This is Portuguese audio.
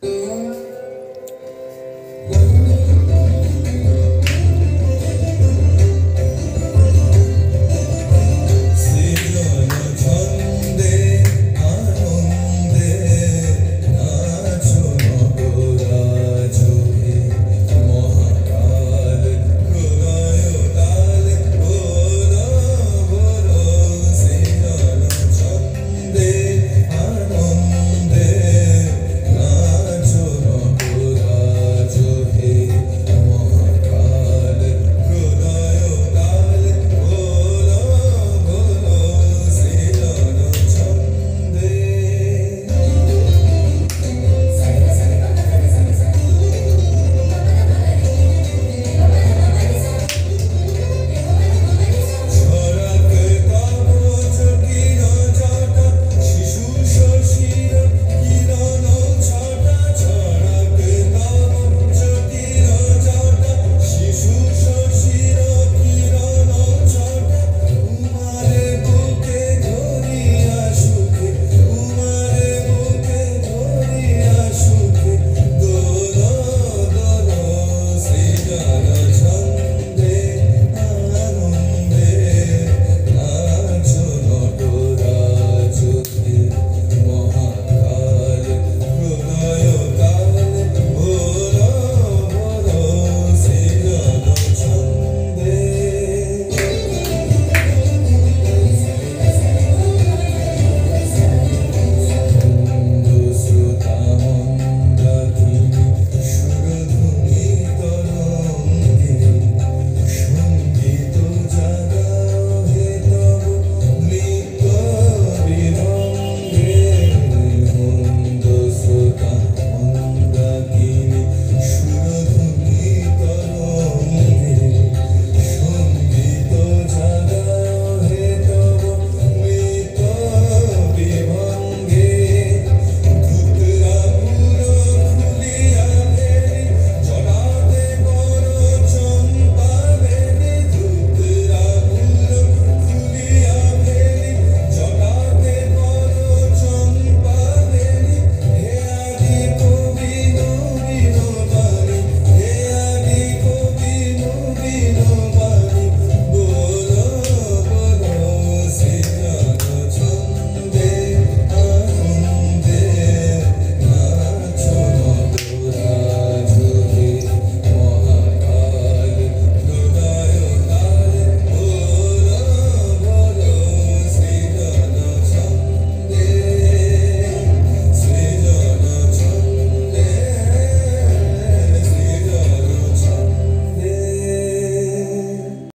Música